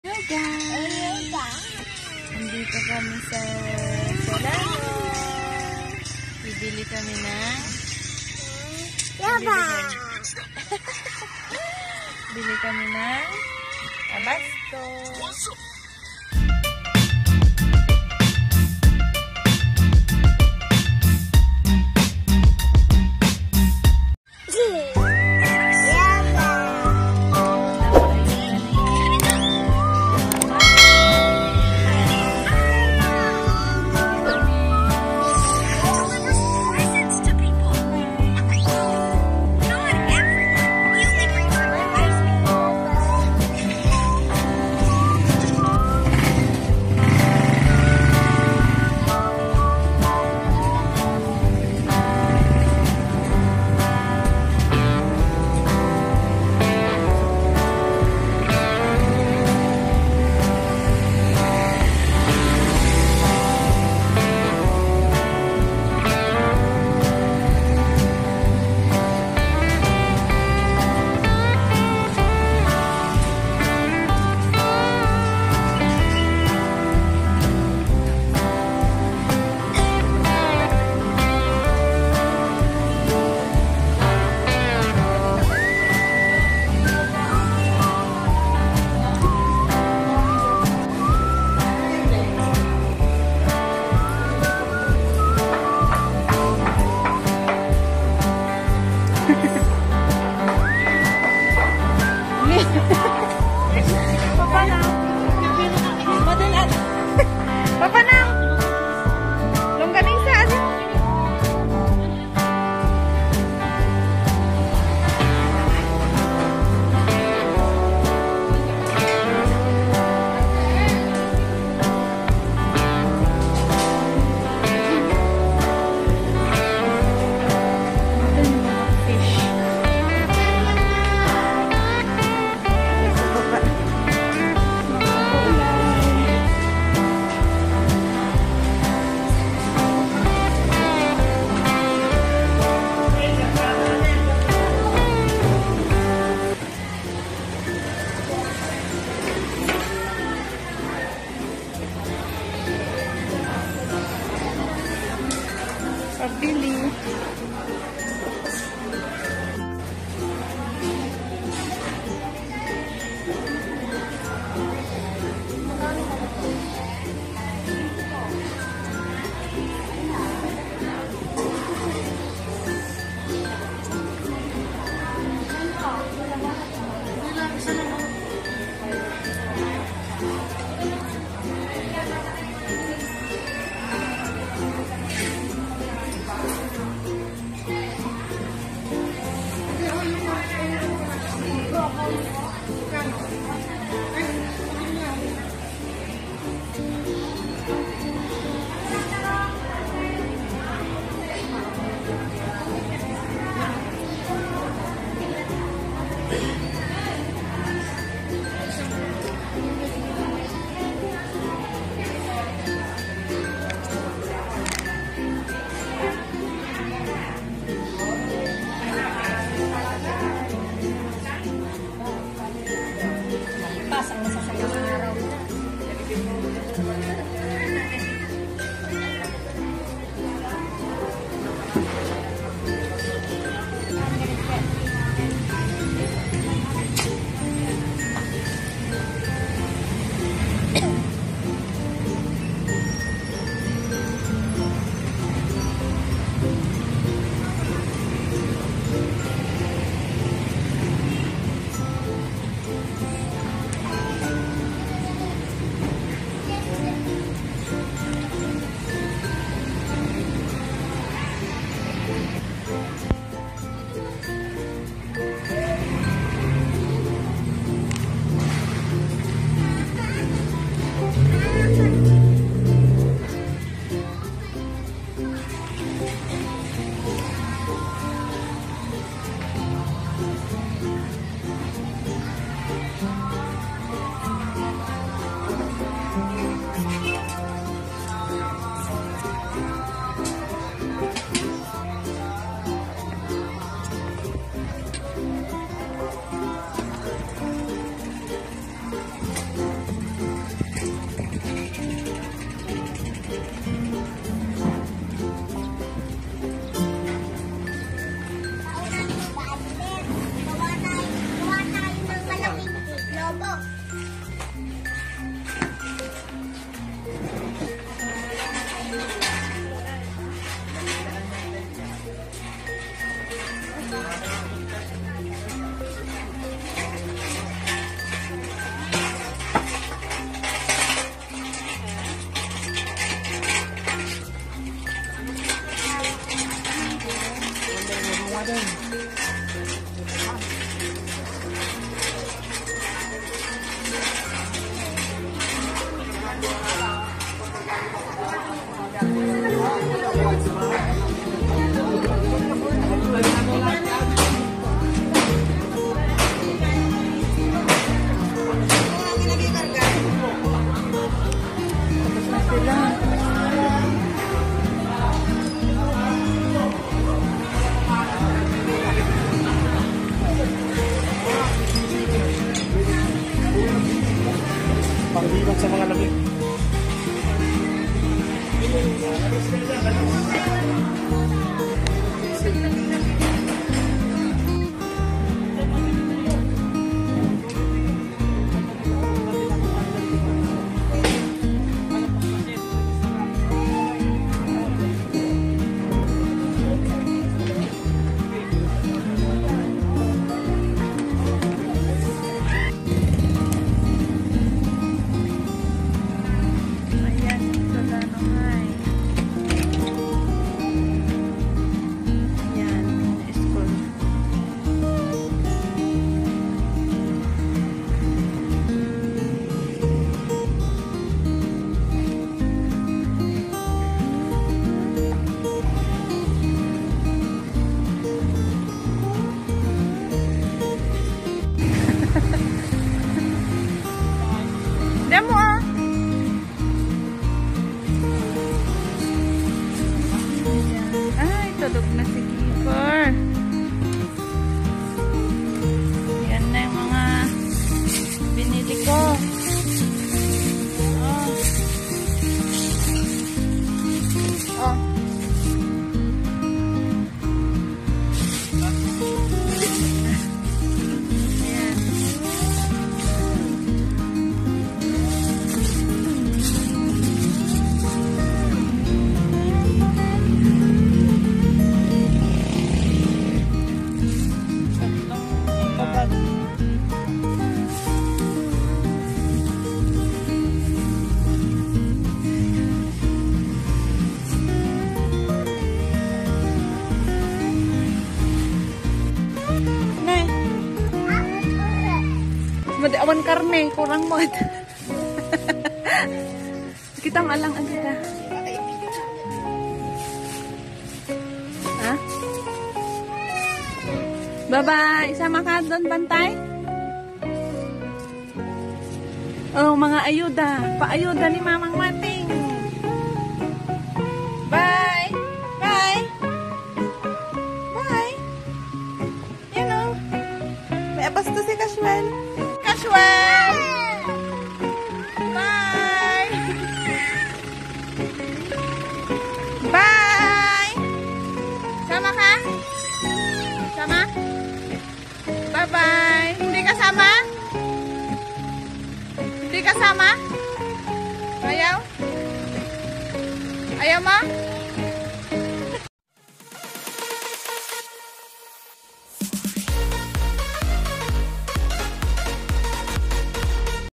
Hello guys! Nandito kami sa Solano. Bibili kami ng... Yaba! Bili kami ng... Tabasco. pabili. 또. Madi awan karne, kurang mo. Kita malang ang kita. Ha? Bye-bye. Sama ka doon, bantay. Oh, mga ayuda. Paayuda ni Mamang Mating. kasama? Ayaw? Ayaw má.